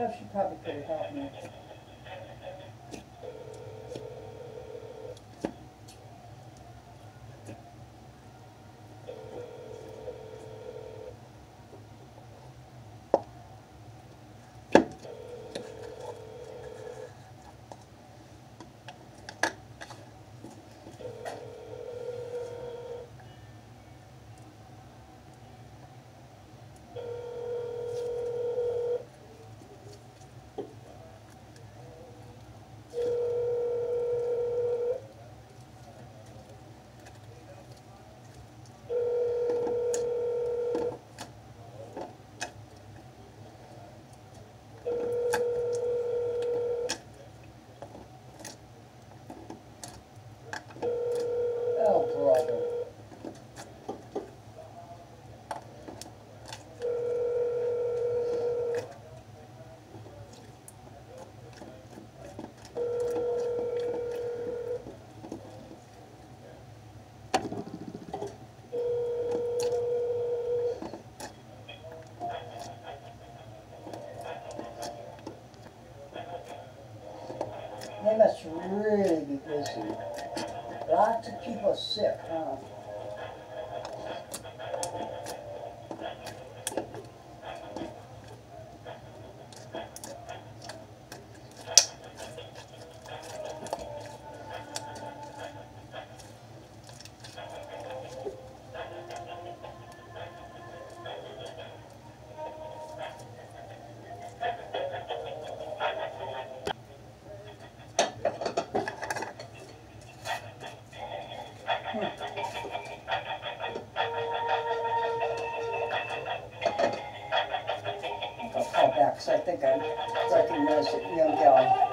Well, she probably could have helped me. They must really be busy. Lots of people sick, huh? I'll call back, 'cause I think I recognize that young gal.